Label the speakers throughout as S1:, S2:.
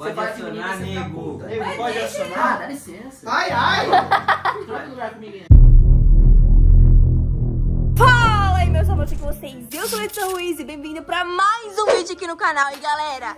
S1: Pode acionar,
S2: você fica
S1: nego.
S2: Nego,
S3: Mas
S2: pode acionar.
S4: Ah, dá licença.
S2: Ai, ai.
S4: Troca lugar comigo aí.
S3: Fala aí, meus amores, com vocês? Eu sou a Letícia Ruiz e bem-vindo pra mais um vídeo aqui no canal. E galera,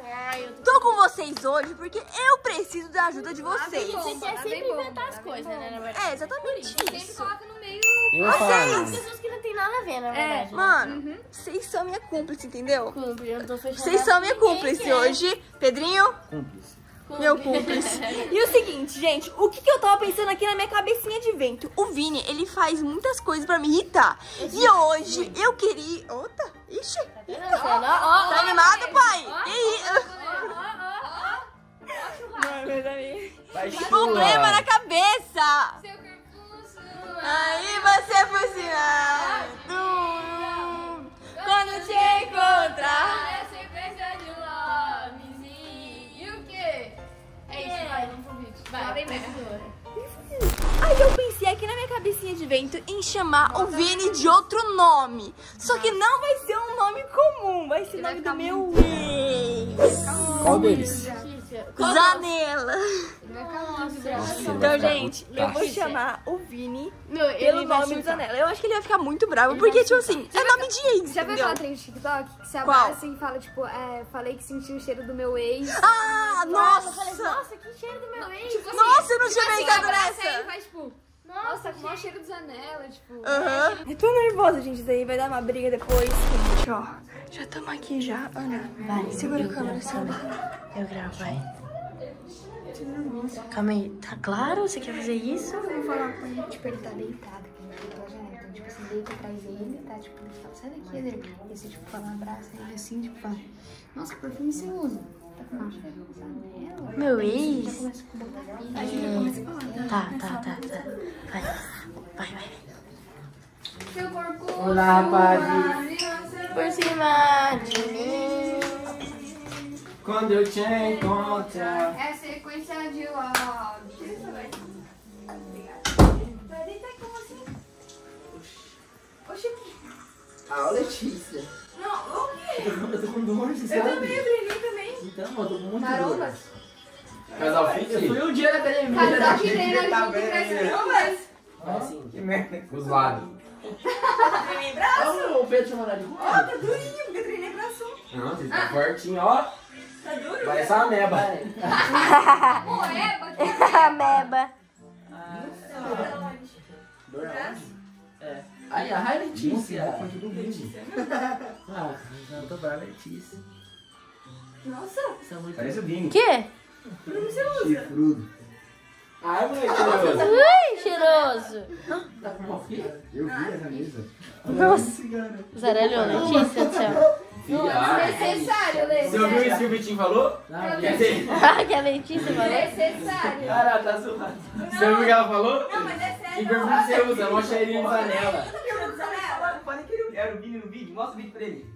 S3: tô com vocês hoje porque eu preciso da ajuda de vocês.
S5: Você quer sempre inventar as coisas, né, na verdade.
S3: É, exatamente
S5: Sempre
S3: isso.
S5: coloca no meio
S1: Eu falar,
S5: as pessoas que não tem nada a ver, na
S3: É,
S5: verdade. né?
S3: mano, vocês são minha cúmplice, entendeu?
S5: Cumpre, eu tô fechando
S3: Vocês são minha cúmplice
S5: quer.
S3: hoje. Pedrinho,
S1: Cúmplice.
S3: meu cúmplice. E o seguinte, gente, o que, que eu tava pensando aqui na minha cabecinha de vento? O Vini, ele faz muitas coisas pra me irritar. E hoje eu queria. Ota, ixi,
S5: Tá vendo? Ó, ó,
S3: tá animado, pai?
S5: ó,
S3: Que isso?
S5: ó, ó, ó.
S3: Ai, meus amigos.
S1: Vai
S3: Problema na cabeça.
S5: Seu de
S3: vento em chamar o Vini de outro nome. Só que não vai ser um nome comum, vai ser o nome do meu ex.
S1: Qual deles?
S3: Zanela. Então, gente, eu vou chamar o Vini pelo nome do. Zanela. Eu acho que ele vai ficar muito bravo,
S5: Ele
S3: porque, tipo assim, é nome de ex,
S6: Já viu aquela trend de TikTok que se abraça e fala, tipo, é, falei que senti o cheiro do meu ex.
S3: Ah, nossa!
S5: nossa, que cheiro do meu ex.
S6: Tipo assim,
S3: Nossa, eu não tinha
S6: tipo assim,
S3: pensado
S6: abraça
S3: nessa.
S6: aí e faz, tipo, nossa, com o cheiro dos anelas, tipo...
S3: Aham. Eu tô nervosa, gente. Isso aí vai dar uma briga depois. Gente, ó. Já estamos aqui já. Ana, vai. Segura a câmera, segura.
S5: Eu gravo, vai. Calma aí, tá claro? Você quer fazer isso?
S6: Eu vou falar com ele, tipo, ele tá deitado aqui na frente da janela. Então, tipo assim, deita atrás dele, tá, tipo, ele fala, sai daqui, Eder. E você, tipo, fala, abraça ele assim, tipo, fala, nossa, que perfume você usa? Tá com.
S5: Meu ex?
S6: Falar,
S5: Tá, tá, tá, tá. Vai, vai, vai.
S6: Seu corpo...
S1: Olá, rapaziada.
S5: Por cima de mim.
S1: Quando eu te encontrar.
S6: É sequência de lobby.
S3: Vai deitar como assim?
S4: Ah, ô Letícia.
S3: Não, o quê?
S4: Eu tô com dor, você
S3: Eu
S4: sabe?
S3: também aprendi também.
S4: Então, eu tô com muito.
S6: Marombas.
S1: Casal
S4: Eu
S1: fit?
S4: fui um dia na academia.
S6: Casal que
S4: né?
S6: treina
S4: Tá
S6: junto
S4: bem.
S6: cresce
S3: Não, mas.
S4: Assim, que merda.
S1: Os lados.
S3: Treinei braço.
S4: Olha o Pedro chamando de
S3: Ó, tá durinho, porque eu treinei braço.
S1: Não, você tá fortinho, ó.
S3: Tá duro?
S1: Parece uma meba.
S6: Moeba,
S5: Meba.
S4: Dor aonde? É. Aí, a Letícia. Ah, não tô brava, Letícia.
S3: Nossa,
S4: é
S1: Parece o Vini.
S5: Que?
S1: Chifrudo. Ai, moleque, cheiroso.
S5: Ui, cheiroso.
S4: Tá com uma filha?
S1: Eu vi essa mesa.
S5: Nossa. Zarelho, Letícia do céu.
S1: Filha, ai.
S6: Necessário, Lê.
S1: Você ouviu isso que o Vitinho falou? Dizer,
S5: Ah, que a Letícia falou.
S6: Necessário.
S1: Caralho, tá zoado. Você ouviu o que ela falou?
S3: não, mas é
S1: Que
S3: sério.
S1: perfume você usa? Mostra cheirinho de panela.
S3: Tá
S1: que ele era o Vini no vídeo. Mostra o vídeo pra ele.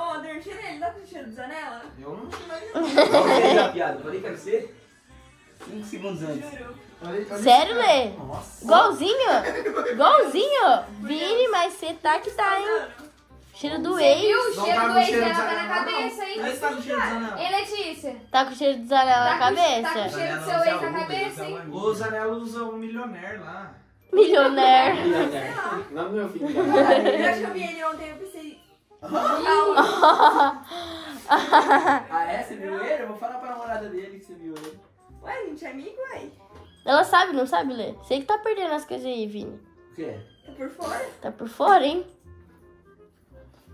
S3: Ô, Ader, cheira ele. Dá pro cheiro do Zanela?
S1: Eu não sei a piada. Eu falei que era você 5 segundos antes.
S3: Juro.
S5: Sério, Lê?
S1: Nossa.
S5: Igualzinho? Igualzinho? Vini, mas você tá que tá, hein? Cheiro do
S6: Você
S5: ex.
S6: viu o
S2: Não
S6: cheiro
S2: tá
S6: do
S2: com
S6: ex
S2: cheiro
S6: dela
S2: de
S6: tá na
S2: zanela, não.
S6: cabeça, hein?
S2: Mas tá com cheiro de zanela.
S6: Hein, Letícia?
S5: Tá com cheiro de zanela na
S6: Tá com- Tá com
S5: cabeça?
S6: cheiro do seu ex na cabeça, hein?
S2: O Zanella usa um milionaire lá.
S5: Milionaire.
S1: Não do meu filho.
S3: Eu acho que eu vi ele ontem eu pensei.
S1: Ah, é? Você viu ele? Eu vou falar pra namorada dele que você viu ele.
S3: Ué, a gente é amigo, ué.
S5: Ela sabe, não sabe, Lê? Sei que tá perdendo as coisas aí, Vini.
S1: O quê?
S3: Tá por fora.
S5: Tá por fora, hein?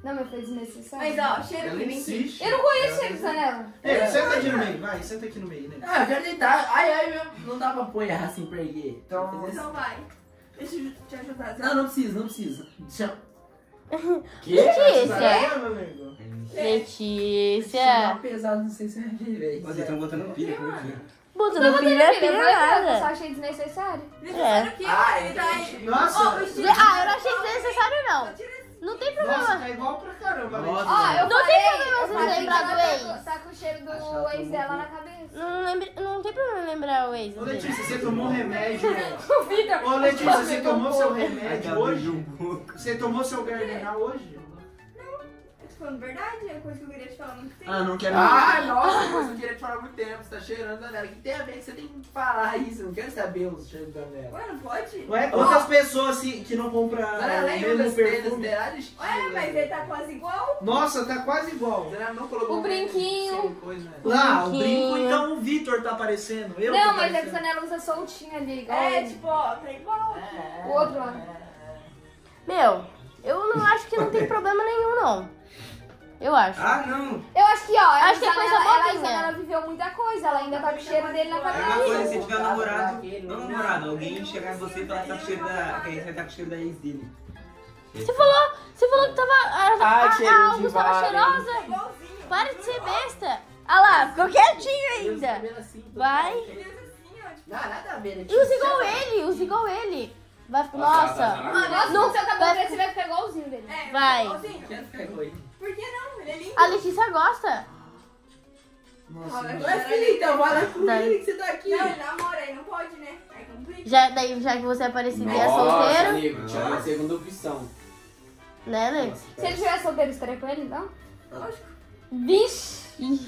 S6: Não, mas foi desnecessário.
S3: Mas ó, cheiro
S2: Ela
S3: que vem aqui.
S2: insiste.
S6: Eu não conheço o cheiro do Zanella.
S2: Ei, senta aqui no meio, vai, senta aqui no meio, né?
S4: Ah, eu quero deitar. Ai, ai, meu. Não dá pra apoiar assim pra erguer.
S2: Então-.
S3: Então vai. Deixa eu te ajudar.
S4: Não, não precisa, não precisa. Deixa...
S1: Que?
S5: Letícia.
S2: Zanella, meu amigo.
S4: Dá
S5: Letícia.
S4: pesado, não sei se vai ver, velho.
S1: Vocês estão botando pilha por aqui.
S5: Botando pilha,
S6: que eu só
S5: nada.
S6: achei desnecessário.
S3: Necessário o quê?
S2: Ah,
S3: Ele tá aí.
S2: Nossa,
S5: Ah, eu não achei desnecessário, não. Não tem
S2: nossa,
S5: problema.
S2: tá igual pra caramba,
S1: Nossa.
S2: Letícia.
S6: Ó, eu
S5: Não
S6: falei,
S5: tem problema você lembrar do
S6: tá
S5: ex.
S6: com- Tá com o cheiro do ex
S4: tomou
S6: dela na cabeça.
S5: Não, lembra, não tem problema lembrar o ex.
S2: Ô,
S5: dele.
S2: Letícia, você tomou remédio.
S6: O Vitor.
S2: Ô, Letícia, você tomou seu remédio
S1: Acabei
S2: hoje? Você tomou seu gardenal hoje?
S3: Tô falando verdade, é coisa que eu queria te falar há muito tempo.
S7: Ah, não quero
S4: Ah, nossa, coisa que eu queria te falar há muito tempo. Você tá cheirando a Nela. O que tem a ver que você tem que falar isso? Eu não quero saber os cheiros da Nela.
S3: Ué, não pode?
S7: Ué, quantas pessoas assim, que não compram mesmo
S4: das
S7: perfume?
S4: dela?
S3: Ué, mas ele tá quase igual.
S7: Nossa, tá quase igual.
S4: Ela não colocou
S5: O brinquinho.
S4: coisa, né?
S7: Lá, o
S5: brinquinho.
S7: brinco, então o Vitor tá aparecendo. Eu
S6: Não, mas é que a. Sanela usa soltinho ali, igual
S3: É,
S6: ele.
S3: tipo, ó, tá igual.
S6: O outro lá.
S5: Meu, eu não acho que não tem problema nenhum, não. Eu acho.
S8: Ah, não.
S6: Eu acho que, ó, a
S5: Acho que é coisa
S6: ela, a
S5: bobinha.
S6: Isabela viveu muita coisa, ela ainda tá com o cheiro dele na
S8: É uma
S6: cabeça.
S8: coisa se tiver namorado. Não namorado, alguém chegar em você e falar que tá com cheiro da. Que você tá com cheiro da ex dele.
S5: Você falou, você falou que tava. A, a,
S4: Ai, cheirinho
S5: a Augusta tava cheirosa.
S3: Igualzinho.
S5: Para de ser besta. Olha lá, ficou quietinho ainda.
S4: assim,
S5: Vai.
S3: assim, tipo.
S4: Não, nada a ver. né?
S5: E usa igual ele, usa igual ele. Vai,
S8: Nossa,
S5: nossa.
S6: nossa,
S5: Não,
S6: no seu cabelo
S5: vai-
S6: crescer vai ficar igualzinho dele.
S3: É,
S5: Vai.
S3: igualzinho.
S4: Ficar ele.
S3: Por que não? Ele é lindo.
S5: A Letícia gosta.
S7: Nossa, mano.
S4: Mas, filho, então vai lá com ele que você tá aqui.
S3: Não, ele namora, aí não pode, né? Aí complica.
S5: Já, daí, já que você é parecido e é solteiro,
S4: amigo, tinha uma segunda opção.
S5: né, Lex?
S6: Se ele tivesse solteiro, estaria com ele, então?
S5: Vixe.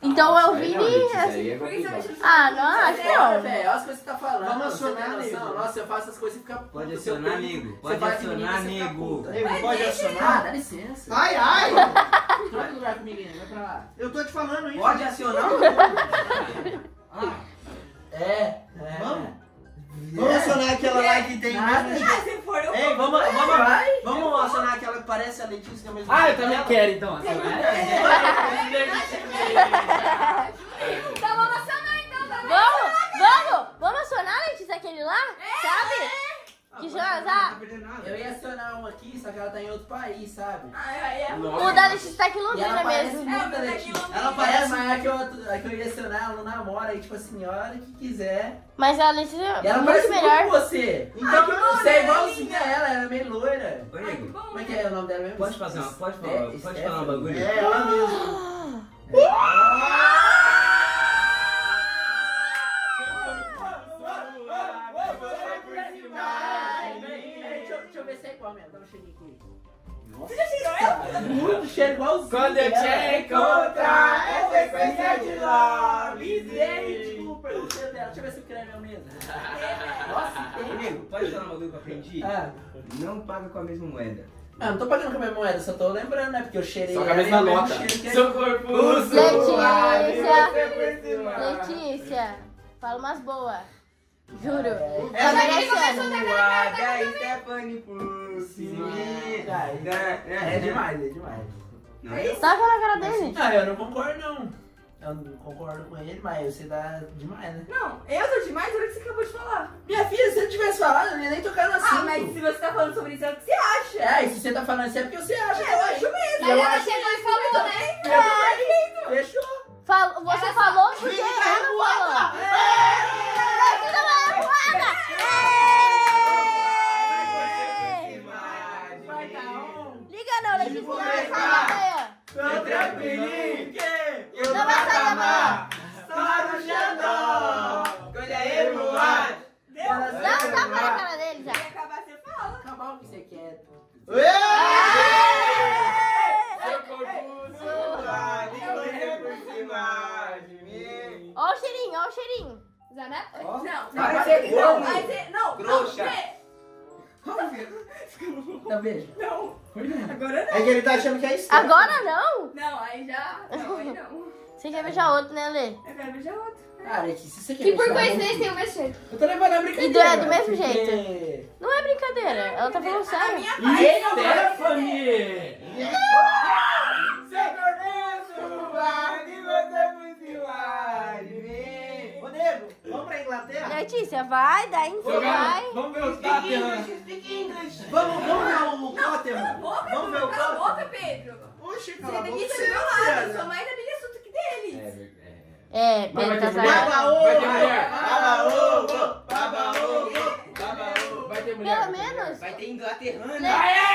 S5: Então eu vi. assim,
S3: Por que você vai chamar
S5: Ah, não acho não.
S4: velho, olha as coisas que você tá falando.
S7: Vamos
S4: não
S7: acionar, nego.
S4: Nossa, eu faço essas coisas e fica puto.
S8: Pode acionar.
S4: Você
S8: Pode acionar,
S3: Mas
S7: pode
S3: deixa,
S4: Ah,
S7: acionar?
S4: dá licença.
S7: Ai, ai!
S4: Troca lugar comigo, vai pra lá.
S7: Eu tô te falando isso.
S8: Pode acionar?
S4: É, é.
S7: Vamos? Vamos acionar aquela lá que tem
S4: Nada.
S3: Ah, se for, eu
S7: Ei, vamos, vamos, vamos acionar aquela que parece a Letícia que é mesmo.
S4: Ah, eu também quero então.
S6: Então vamos acionar então, tá bom?
S5: Vamos, vamos, vamos acionar, Letícia, aquele lá? Sabe? Que já, já.
S4: Eu ia acionar uma aqui, só que ela tá em outro país, sabe?
S3: Ai, ai, ai.
S5: O da Letícia tá aqui em
S4: E ela
S5: Londrina
S4: parece
S5: mesmo.
S4: muito
S3: É,
S4: a
S3: mas
S4: Letícia.
S7: Ela
S4: Parece, a que, eu, a que eu ia acionar, ela não namora, aí tipo assim, a hora que quiser.
S5: Mas a Letícia
S4: E
S5: é
S4: ela
S5: muito
S4: parece
S5: melhor.
S4: muito você.
S7: Então,
S4: Você é igualzinha a ela, ela é meio loira.
S3: Ai, bom,
S4: Como é
S3: né?
S4: que é o nome dela mesmo?
S8: Pode fazer uma. Pode falar,
S4: É,
S8: pode falar um bagulho?
S7: É, ela mesmo.
S4: Deixa eu- deixa eu ver se é igual mesmo. Dá um cheirinho aqui.
S3: Você já tirou ela?
S4: Muito cheiro igualzinho.
S1: Quando eu te encontrar, é sequência de love.
S4: Idêntico pelo cheiro dela. Deixa eu ver se o creme é o mesmo. Nossa, tem.
S8: nego, pode falar um bagulho que eu aprendi?
S4: Ah,
S8: Não paga com a mesma moeda.
S4: Ah, não tô pagando com a minha moeda, só tô lembrando, né? Porque eu cheirei.
S1: Só com a
S4: ela
S1: mesma
S4: e o mesmo
S1: nota.
S4: cheiro que é-
S1: Seu corpo
S5: Letícia. Letícia, fala umas boas. Juro.
S4: É.
S5: Tá merecendo.
S8: Suada, Stephanie por cima.
S4: É demais, é demais.
S8: Não é?
S5: Taca na cara dele.
S4: Ah, eu não concordo, não. Eu não concordo com ele, mas você dá demais, né?
S3: Não, eu tô demais, olha o que você acabou de falar.
S4: Minha filha, se eu tivesse falado, eu ia nem tocar no assunto.
S3: Ah, mas se você tá falando sobre isso, é o que você acha.
S4: É, e se você tá falando isso é porque você acha.
S3: É, eu acho mesmo.
S6: Mas ela chegou e falou, né?
S4: Fechou.
S5: Fal- você falou porque ela não falou. Letícia
S4: o
S5: cheirinho, ó o cheirinho.
S6: Zaneta?
S3: Não, não,
S1: Vai ser
S3: não, mas ele- não,
S8: Trouxa.
S3: não,
S4: beijo.
S3: Não, agora não.
S7: É que ele tá achando que é estranho.
S5: Agora não?
S3: Não, aí já, não, aí não.
S5: Você quer beijar outro, né, Lê?
S3: Eu quero beijar outro.
S4: Ah, Letícia, você quer
S6: Que por
S4: beijar
S6: coincidência tem o cheiro.
S4: Eu tô levando a brincadeira.
S5: E do- é do mesmo
S4: porque-
S5: jeito. Não é brincadeira, ela tá falando sério.
S1: E
S3: não
S1: Stephanie.
S5: Letícia, vai, daí você
S1: Jogar-
S5: vai.
S1: Vamos ver os Tatiana.
S7: Vamos, vamos ver o Tottenham? Vamos ver o
S3: cala a
S7: Tottenham?
S3: boca, Pedro.
S7: Oxe,
S3: Você
S7: cala a
S3: tem
S7: boca
S3: que
S7: você,
S3: ser do meu lado, eu sou
S7: viado.
S3: mais da minha assunto que dele.
S5: É, Pedro
S1: ter
S5: tá
S1: mulher?
S5: zangado.
S1: Vai ter mulher?
S7: Baba ovo,
S1: Baba ovo, baba ovo. Vai ter mulher?
S5: Pelo menos.
S8: Vai ter englaterrana. Vai ter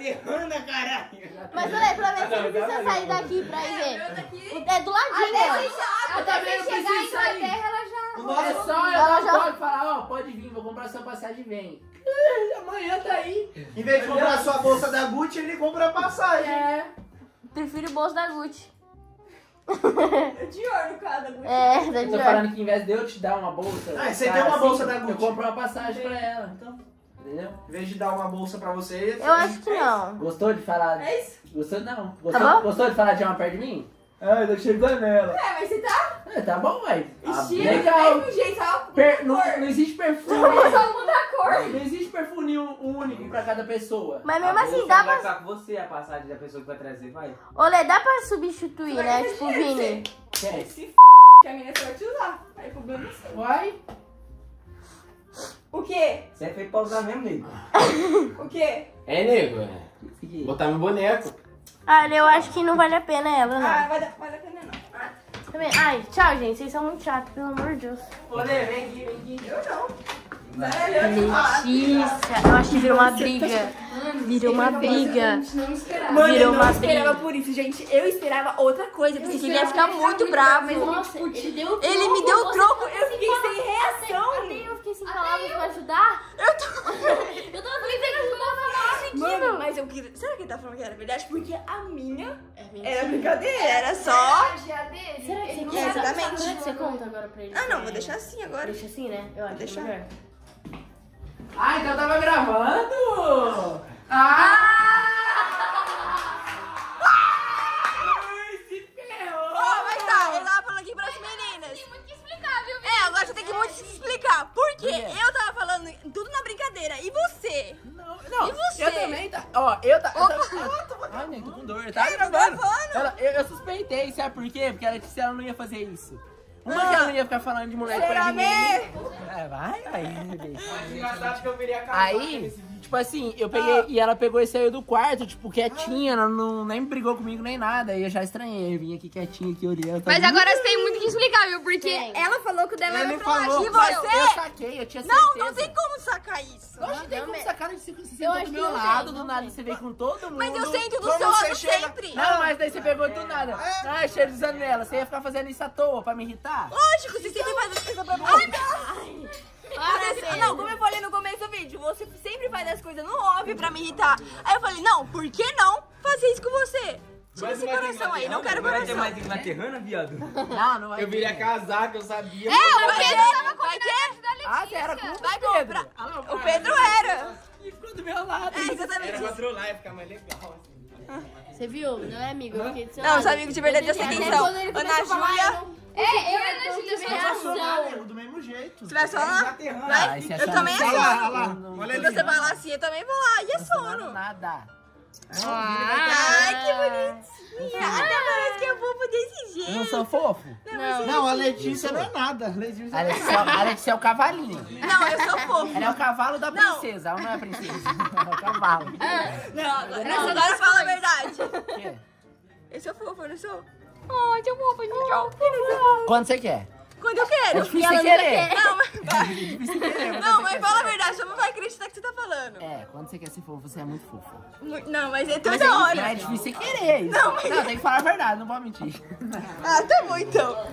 S8: englaterrana, caralho.
S5: Mas olha pra ver se
S1: não,
S5: precisa
S1: não,
S5: sair
S1: não.
S5: daqui pra ir
S3: É,
S5: ver.
S3: eu daqui.
S5: É do ladinho.
S6: Até
S4: também
S6: você
S4: não
S6: chegar em
S4: preciso sair.
S6: Inglaterra, ela já...
S7: O
S4: É só eu
S5: Ela já-
S4: toque e falar, ó, pode vir, vou comprar sua passagem e vem. Amanhã tá aí.
S7: Em vez de comprar sua bolsa da Gucci, ele compra a passagem.
S4: É.
S5: Prefiro o bolso da Gucci.
S3: Dior no caso da Gucci.
S5: É, da
S4: Eu tô
S5: Dior.
S4: falando que em vez de eu te dar uma bolsa.
S7: Ah, você
S4: cara,
S7: tem uma
S4: assim,
S7: bolsa da
S4: Eu
S7: Gucci.
S4: compro uma passagem pra ela. Então, entendeu?
S7: Em vez de dar uma bolsa pra você,
S5: Eu acho que não.
S4: Gostou de falar?
S3: É isso?
S4: Gostou não?
S5: Tá
S4: Gostou,
S5: bom?
S4: gostou de falar de uma perto de mim?
S7: Ai, tá cheio de janela.
S3: É, mas você tá
S4: É, tá bom, vai. Ah,
S3: estilo
S4: legal.
S3: mesmo jeito, ó.
S4: Per- não, não existe perfume.
S3: Só muda a cor.
S4: Não existe perfume único pra cada pessoa.
S5: Mas mesmo
S8: A
S5: assim, dá
S8: vai
S5: pra.
S8: ficar com você a passagem da pessoa que vai trazer, vai.
S5: Olê, dá pra substituir, né? Tipo, Vini.
S4: Quer?
S3: Se f... que a menina só vai te usar. Aí o problema é seu.
S4: Vai.
S3: O quê?
S8: Você é feito pra usar mesmo, nego.
S3: O quê?
S1: É, nego. é. Botar meu boneco.
S5: Ah, eu acho que não vale a pena ela, não.
S3: Ah, vai dar, vai dar pena não. Ah,
S5: Também. Ai, tchau, gente. Vocês são muito chatos, pelo amor de Deus.
S7: Olê, vem aqui, vem aqui.
S3: eu não. Sério?
S5: Letícia. Eu acho que virou uma briga. Virou uma briga.
S6: Não esperava.
S3: Mano,
S5: Virou
S3: eu não
S5: uma
S3: esperava
S5: briga.
S3: por isso, gente. Eu esperava outra coisa. Pensei que ele ia ficar muito bravo.
S6: Nossa, ele deu o
S3: Ele me deu o troco, eu fiquei sem reação.
S5: Sem palavras pra ajudar.
S3: Eu tô...
S6: Eu tava falando que eu tava
S3: Mano, mas eu queria... Será que ele tá falando que era verdade? Porque a minha
S6: É
S3: era brincadeira, era só...
S6: Será que você
S5: É,
S6: conta?
S3: Exatamente.
S5: Será que você conta agora pra ele?
S3: Ah, não, vou deixar assim agora.
S5: Deixa assim, né? Eu acho que é
S3: deixar.
S5: melhor.
S4: Ah, então tava gravando? Ah!
S3: Ó, eu
S4: tá. Eu tá Ai, nego, tô com dor. Tá gravando. Ela- eu, eu suspeitei, sabe por quê? Porque ela disse que ela não ia fazer isso. Uma que ela não ia ficar falando de moleque pra
S3: mesmo?
S4: É, vai, vai, bebê.
S7: Engraçado que eu virei a
S4: Aí, tipo assim, eu peguei e ela pegou e saiu do quarto, tipo, quietinha, ela não, nem brigou comigo nem nada. Aí eu já estranhei, eu vim aqui quietinha, aqui olhando.
S6: Mas agora você tem muito que explicar, viu? Porque
S5: Tem.
S6: ela falou que o dela era pra lá.
S7: falou,
S3: E você?
S4: eu saquei, eu tinha certeza.
S3: Não, não tem como sacar isso.
S4: Não tem como sacar você sentou do meu
S5: não
S4: lado, do
S5: não
S4: nada você veio com todo mundo.
S3: Mas eu sento do
S7: Como
S3: seu lado sempre.
S4: Não, mas daí você pegou do nada. Ah, cheiro de zanela. Você ia ficar fazendo isso à toa pra me irritar?
S3: Lógico, você sempre faz as coisas pra mim. Você- não, como eu falei no começo do vídeo, você sempre faz as coisas no off pra me irritar. Aí eu falei, não, por que não fazer isso com você? Tira esse coração aí, não quero
S8: Vai ter
S3: coração.
S8: mais inglaterrana, viado?
S4: Não, não vai
S1: Eu virei a
S4: ter.
S1: casar, que eu sabia.
S3: É, vai ter, vai ter.
S4: Ah, você era com o Pedro. Ah, não,
S3: O. Pedro era.
S4: E ficou do meu lado.
S3: É,
S1: Era
S3: exatamente.
S1: pra trollar, ia ficar mais legal, assim.
S5: Você viu? Não é amigo? Eu fiquei do seu
S3: Não,
S5: lado.
S3: os amigos de verdade
S5: Até
S3: atenção.
S5: quando ele
S3: Ana Júlia,
S5: eu não-
S6: É, eu e a
S5: tive reação.
S7: nego, do mesmo jeito.
S3: você vai falar?
S4: Ah,
S3: Vai?
S4: é
S3: Eu
S4: só-
S3: também sou.
S4: lá, lá. Olha
S3: Se você falar assim, eu também vou lá. E é
S4: Não
S3: sono.
S4: Nada.
S3: Ai, que bonitinha. Até parece que eu vou desse jeito.
S4: Eu não sou fofo?
S5: Não.
S7: Não, a Letícia não é nada. A Letícia
S4: A Letícia, a Letícia é o cavalinho.
S3: Não, eu sou fofo.
S4: Ela é o cavalo da
S3: Não.
S4: princesa. Ela não é a princesa. Ela é o cavalo.
S3: Não, agora, agora fala a verdade.
S4: O quê?
S3: Eu sou fofo, eu não sou?
S6: Ai, teu fofo, tchau.
S4: Quando você quer?
S3: Quando eu
S4: É
S3: quero.
S4: difícil você querer.
S3: Não, mas,
S4: É difícil você querer.
S3: não, mas fala a verdade, só não vai acreditar que você tá falando.
S4: É, quando você quer ser fofo, você é muito fofo.
S3: Não, mas é
S4: Mas é,
S3: toda hora.
S4: é difícil você querer. Isso.
S3: Não, mas-
S4: não, tem que falar a verdade, não pode mentir.
S3: Ah, tá bom então.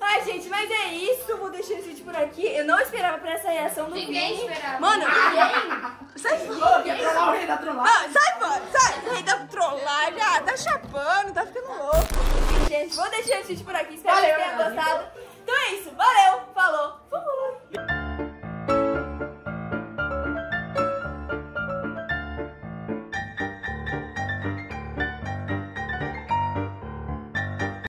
S3: Ai, gente, mas é isso. Vou deixar esse vídeo por aqui. Eu não esperava por essa reação do
S6: Ninguém
S3: Vini.
S6: esperava.
S3: Mano, sai fora.
S4: Quer trollar o rei da trollagem?
S3: Não, sai fora, sai. Rei da trollagem, ah, tá chapando, tá ficando gente, vou deixar esse vídeo por aqui. Espero que vocês tenham gostado.